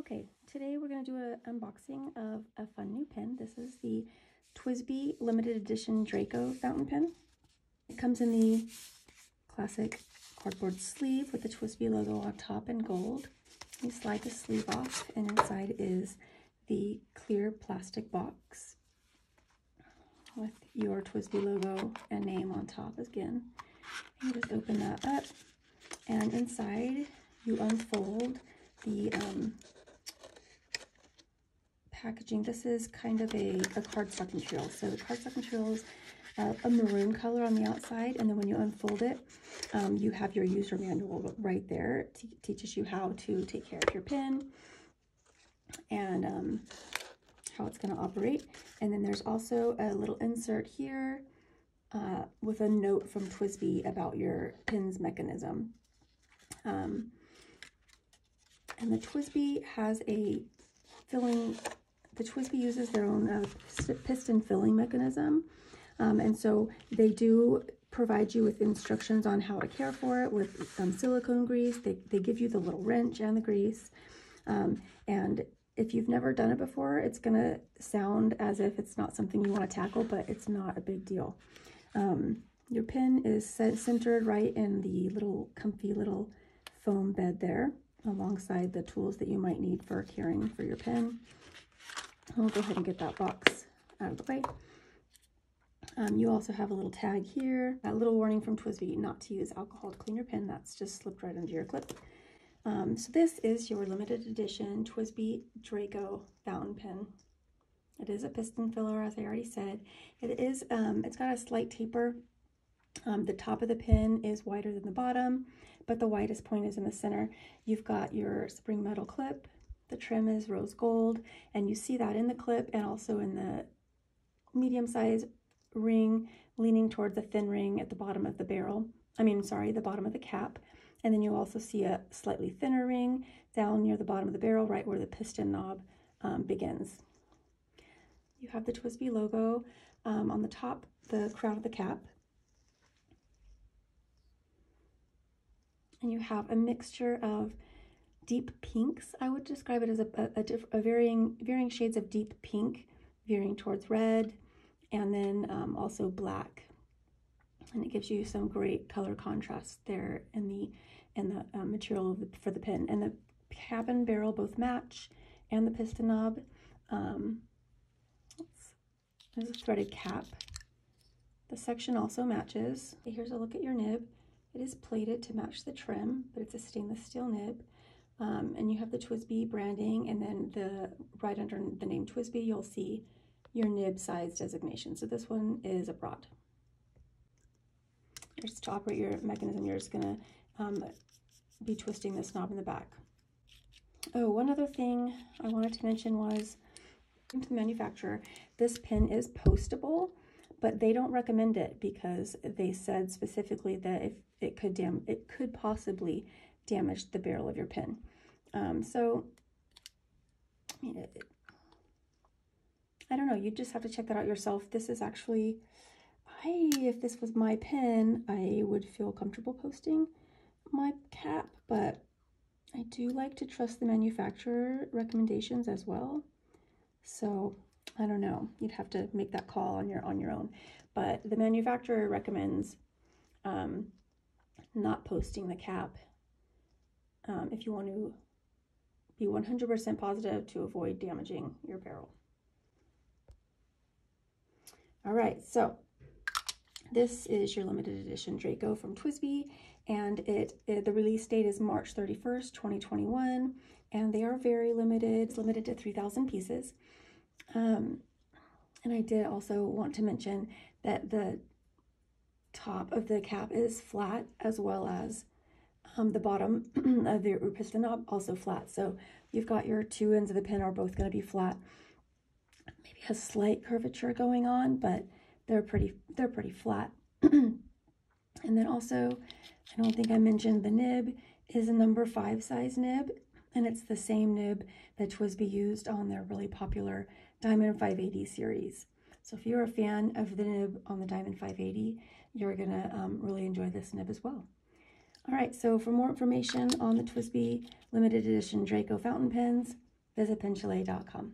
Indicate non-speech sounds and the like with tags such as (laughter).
Okay, today we're going to do an unboxing of a fun new pen. This is the TWSBI Limited Edition Draco fountain pen. It comes in the classic cardboard sleeve with the TWSBI logo on top in gold. You slide the sleeve off and inside is the clear plastic box with your TWSBI logo and name on top again. And you just open that up and inside you unfold the um, packaging. This is kind of a, a cardstock material. So the cardstock material is uh, a maroon color on the outside, and then when you unfold it, um, you have your user manual right there. It teaches you how to take care of your pin and um, how it's going to operate. And then there's also a little insert here uh, with a note from TWSBI about your pin's mechanism. Um, and the TWSBI has a filling the TWSBI uses their own uh, piston filling mechanism. Um, and so they do provide you with instructions on how to care for it with um, silicone grease. They, they give you the little wrench and the grease. Um, and if you've never done it before, it's going to sound as if it's not something you want to tackle, but it's not a big deal. Um, your pin is set, centered right in the little comfy little foam bed there alongside the tools that you might need for caring for your pen. I'll go ahead and get that box out of the way. Um, you also have a little tag here, a little warning from TWSBI not to use alcohol to clean your pen. That's just slipped right under your clip. Um, so this is your limited edition TWSBI Draco fountain pen. It is a piston filler, as I already said. It is, um, it's got a slight taper. Um, the top of the pin is wider than the bottom, but the widest point is in the center. You've got your spring metal clip, the trim is rose gold, and you see that in the clip and also in the medium size ring leaning toward the thin ring at the bottom of the barrel. I mean, sorry, the bottom of the cap. And then you also see a slightly thinner ring down near the bottom of the barrel, right where the piston knob um, begins. You have the TWSBI logo um, on the top, the crown of the cap. And you have a mixture of deep pinks. I would describe it as a, a, a, a varying, varying shades of deep pink, veering towards red, and then um, also black. And it gives you some great color contrast there in the in the uh, material the, for the pin. And the cap and barrel both match, and the piston knob. Um, there's a threaded cap. The section also matches. Here's a look at your nib. It is plated to match the trim, but it's a stainless steel nib. Um, and you have the TWSBI branding and then the right under the name TWSBI, you'll see your nib size designation. So this one is a broad. Just to operate your mechanism, you're just gonna um, be twisting this knob in the back. Oh, one other thing I wanted to mention was to the manufacturer, this pin is postable, but they don't recommend it because they said specifically that if it could dam it could possibly damage the barrel of your pen. Um, so, I mean, I don't know. You just have to check that out yourself. This is actually, I, if this was my pen, I would feel comfortable posting my cap, but I do like to trust the manufacturer recommendations as well. So I don't know. You'd have to make that call on your on your own. But the manufacturer recommends um, not posting the cap um, if you want to be 100% positive to avoid damaging your barrel. All right, so this is your limited edition Draco from TWSBI, and it, it, the release date is March 31st, 2021, and they are very limited. It's limited to 3,000 pieces. Um, and I did also want to mention that the top of the cap is flat as well as um, the bottom (clears throat) of the piston knob also flat. So you've got your two ends of the pin are both going to be flat. Maybe a slight curvature going on, but they're pretty they're pretty flat. (clears throat) and then also, I don't think I mentioned the nib is a number five size nib, and it's the same nib that TWSBI used on their really popular Diamond 580 series. So if you're a fan of the nib on the Diamond 580, you're gonna um, really enjoy this nib as well. All right, so for more information on the TWSBI limited edition Draco fountain pens, visit penchalet.com.